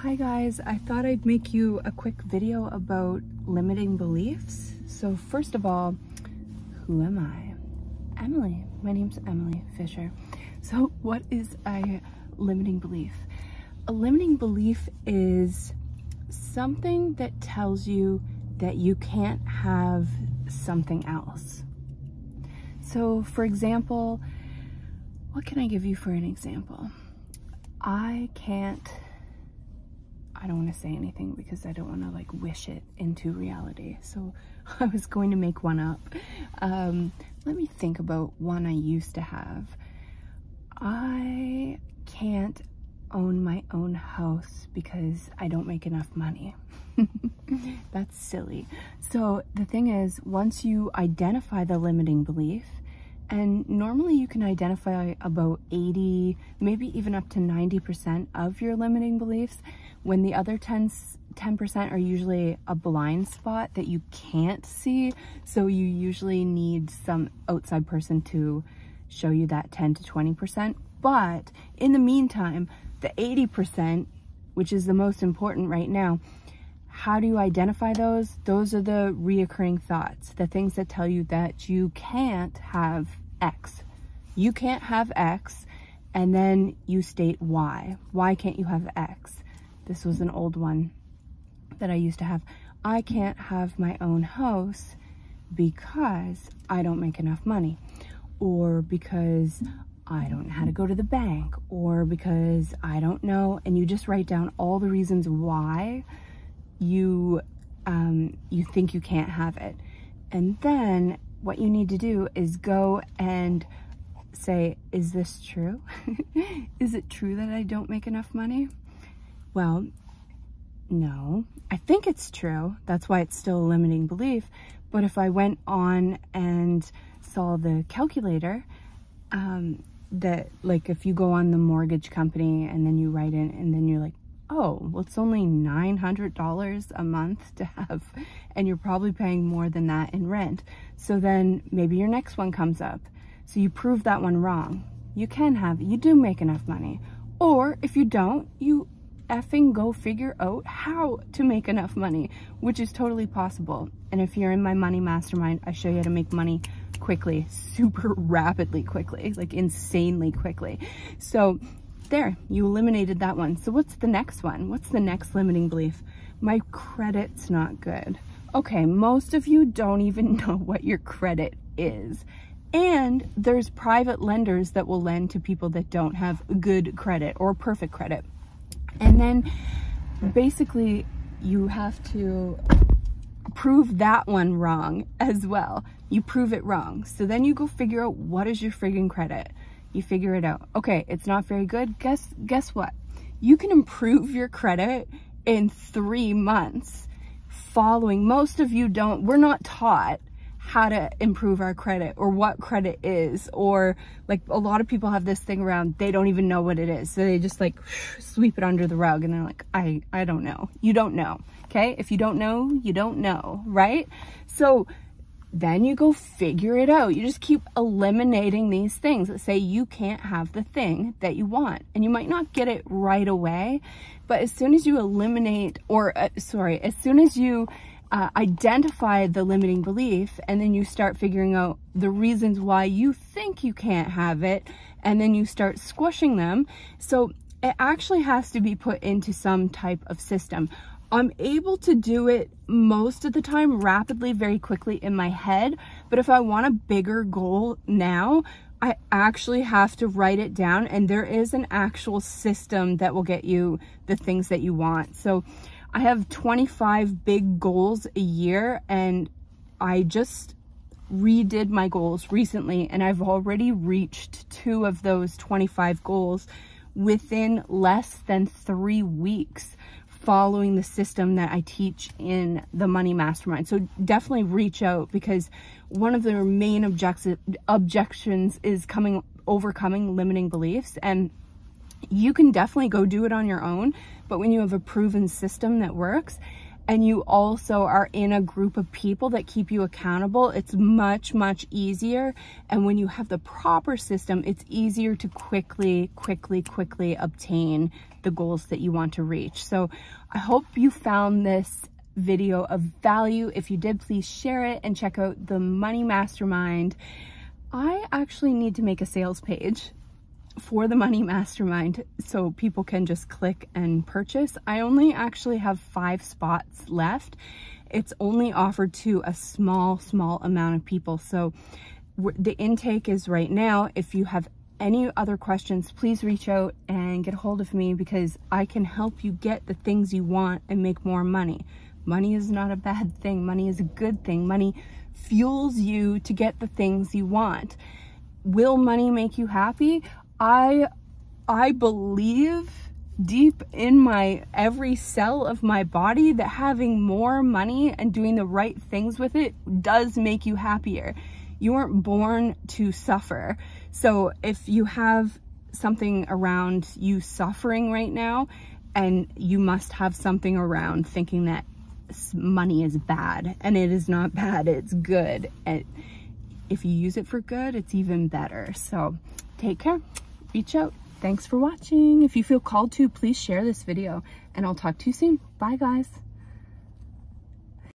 Hi guys, I thought I'd make you a quick video about limiting beliefs. So first of all, who am I? Emily. My name's Emily Fisher. So what is a limiting belief? A limiting belief is something that tells you that you can't have something else. So for example, what can I give you for an example? I can't I don't want to say anything because I don't want to like wish it into reality. So I was going to make one up. Um, let me think about one I used to have. I can't own my own house because I don't make enough money. That's silly. So the thing is, once you identify the limiting belief, and normally you can identify about 80, maybe even up to 90% of your limiting beliefs when the other 10, 10% are usually a blind spot that you can't see. So you usually need some outside person to show you that 10 to 20%. But in the meantime, the 80%, which is the most important right now, how do you identify those? Those are the reoccurring thoughts, the things that tell you that you can't have X. You can't have X, and then you state why. Why can't you have X? This was an old one that I used to have. I can't have my own house because I don't make enough money or because I don't know how to go to the bank or because I don't know and you just write down all the reasons why you um, you think you can't have it and then what you need to do is go and say is this true is it true that I don't make enough money well, no, I think it's true. That's why it's still a limiting belief. But if I went on and saw the calculator, um, that like if you go on the mortgage company and then you write in and then you're like, oh, well, it's only $900 a month to have, and you're probably paying more than that in rent. So then maybe your next one comes up. So you prove that one wrong. You can have, you do make enough money. Or if you don't, you effing go figure out how to make enough money, which is totally possible. And if you're in my money mastermind, I show you how to make money quickly, super rapidly quickly, like insanely quickly. So there, you eliminated that one. So what's the next one? What's the next limiting belief? My credit's not good. Okay, most of you don't even know what your credit is. And there's private lenders that will lend to people that don't have good credit or perfect credit. And then basically you have to prove that one wrong as well. You prove it wrong. So then you go figure out what is your friggin' credit. You figure it out. Okay, it's not very good. Guess guess what? You can improve your credit in three months following. Most of you don't, we're not taught how to improve our credit or what credit is or like a lot of people have this thing around they don't even know what it is so they just like sweep it under the rug and they're like i i don't know you don't know okay if you don't know you don't know right so then you go figure it out you just keep eliminating these things that say you can't have the thing that you want and you might not get it right away but as soon as you eliminate or uh, sorry as soon as you uh, identify the limiting belief and then you start figuring out the reasons why you think you can't have it and then you start squishing them. So it actually has to be put into some type of system. I'm able to do it most of the time rapidly, very quickly in my head. But if I want a bigger goal now, I actually have to write it down and there is an actual system that will get you the things that you want. So I have 25 big goals a year and I just redid my goals recently and I've already reached two of those 25 goals within less than three weeks following the system that I teach in the Money Mastermind. So definitely reach out because one of their main objecti objections is coming overcoming limiting beliefs and you can definitely go do it on your own, but when you have a proven system that works, and you also are in a group of people that keep you accountable, it's much, much easier. And when you have the proper system, it's easier to quickly, quickly, quickly obtain the goals that you want to reach. So I hope you found this video of value. If you did, please share it and check out the Money Mastermind. I actually need to make a sales page for the Money Mastermind so people can just click and purchase. I only actually have five spots left. It's only offered to a small, small amount of people. So the intake is right now. If you have any other questions, please reach out and get a hold of me because I can help you get the things you want and make more money. Money is not a bad thing. Money is a good thing. Money fuels you to get the things you want. Will money make you happy? I I believe deep in my every cell of my body that having more money and doing the right things with it does make you happier. You weren't born to suffer. So if you have something around you suffering right now and you must have something around thinking that money is bad and it is not bad, it's good. And if you use it for good, it's even better. So take care reach out. Thanks for watching. If you feel called to, please share this video and I'll talk to you soon. Bye guys.